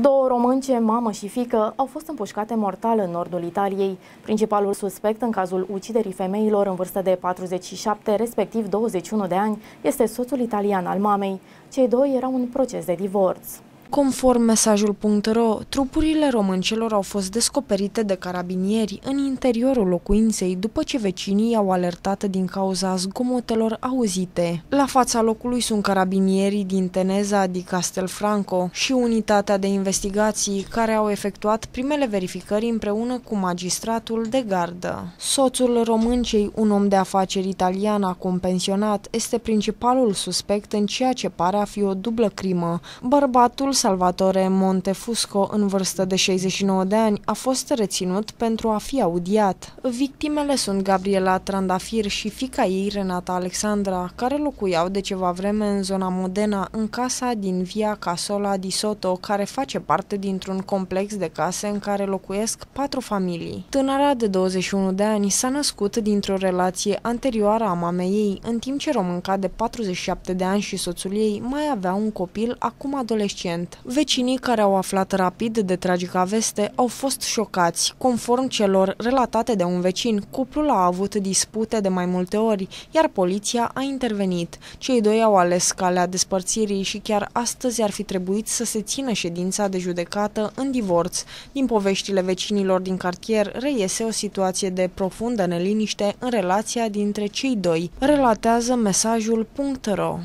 Două românce, mamă și fică, au fost împușcate mortal în nordul Italiei. Principalul suspect în cazul uciderii femeilor în vârstă de 47, respectiv 21 de ani, este soțul italian al mamei. Cei doi erau în proces de divorț. Conform mesajul.ro, trupurile româncelor au fost descoperite de carabinieri în interiorul locuinței după ce vecinii au alertat din cauza zgomotelor auzite. La fața locului sunt carabinierii din Teneza di Castelfranco și unitatea de investigații care au efectuat primele verificări împreună cu magistratul de gardă. Soțul româncei, un om de afaceri italian acum pensionat, este principalul suspect în ceea ce pare a fi o dublă crimă. Bărbatul Salvatore Montefusco, în vârstă de 69 de ani, a fost reținut pentru a fi audiat. Victimele sunt Gabriela Trandafir și fica ei, Renata Alexandra, care locuiau de ceva vreme în zona Modena, în casa din Via Casola di Soto, care face parte dintr-un complex de case în care locuiesc patru familii. Tânăra de 21 de ani s-a născut dintr-o relație anterioară a mamei ei, în timp ce românca de 47 de ani și soțul ei mai avea un copil acum adolescent. Vecinii care au aflat rapid de tragica veste au fost șocați. Conform celor relatate de un vecin, cuplul a avut dispute de mai multe ori, iar poliția a intervenit. Cei doi au ales calea despărțirii și chiar astăzi ar fi trebuit să se țină ședința de judecată în divorț. Din poveștile vecinilor din cartier reiese o situație de profundă neliniște în relația dintre cei doi, relatează mesajul.ro.